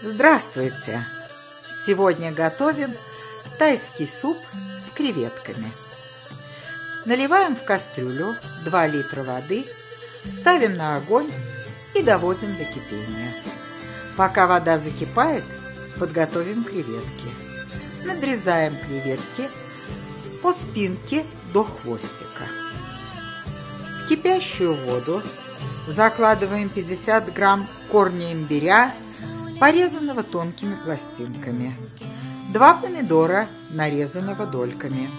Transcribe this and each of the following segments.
Здравствуйте! Сегодня готовим тайский суп с креветками. Наливаем в кастрюлю 2 литра воды, ставим на огонь и доводим до кипения. Пока вода закипает, подготовим креветки. Надрезаем креветки по спинке до хвостика. В кипящую воду закладываем 50 грамм корня имбиря, порезанного тонкими пластинками, два помидора, нарезанного дольками,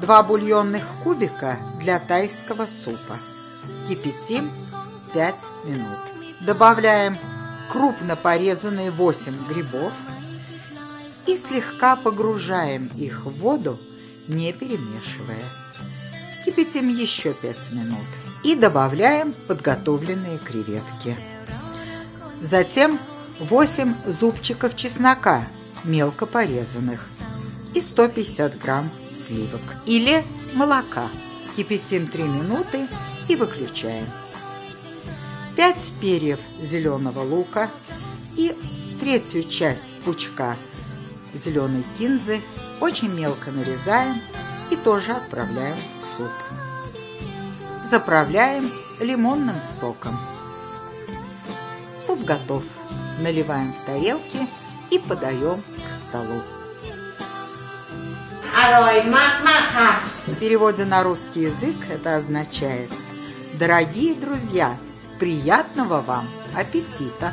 два бульонных кубика для тайского супа. Кипятим 5 минут. Добавляем крупно порезанные 8 грибов и слегка погружаем их в воду, не перемешивая. Кипятим еще 5 минут и добавляем подготовленные креветки. Затем 8 зубчиков чеснока, мелко порезанных, и 150 грамм сливок или молока. Кипятим 3 минуты и выключаем. 5 перьев зеленого лука и третью часть пучка зеленой кинзы очень мелко нарезаем и тоже отправляем в суп. Заправляем лимонным соком. Суп готов наливаем в тарелки и подаем к столу. В переводе на русский язык это означает «Дорогие друзья, приятного вам аппетита!»